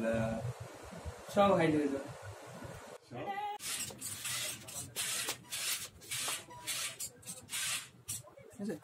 là sau hai đứa rồi? Is it?